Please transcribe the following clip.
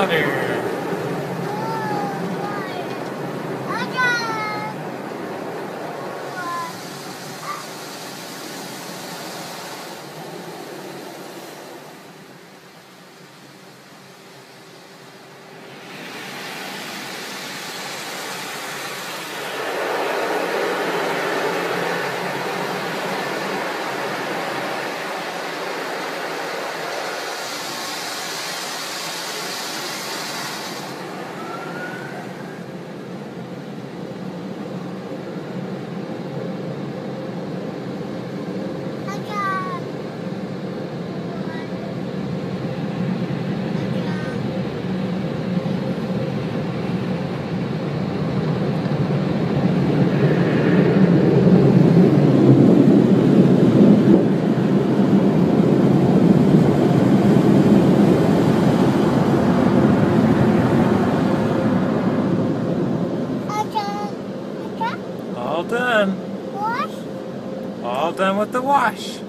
water. All done. Wash? All done with the wash.